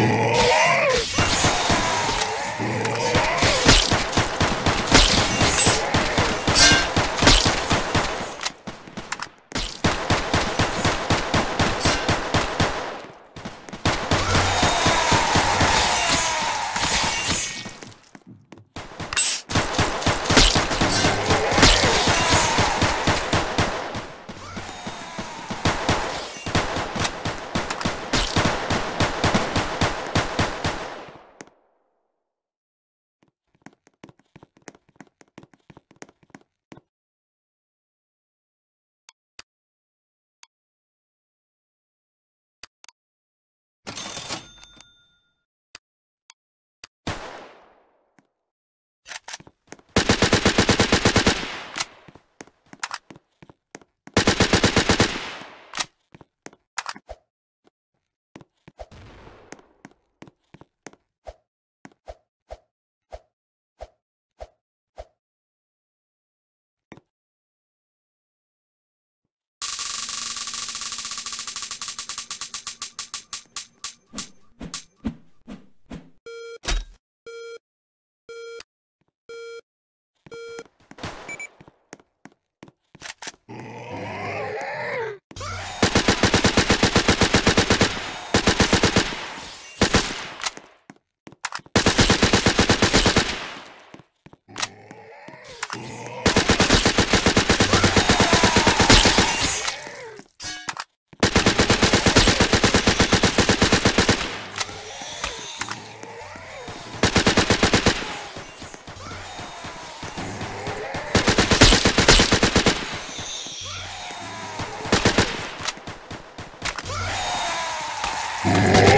Whoa. Yeah.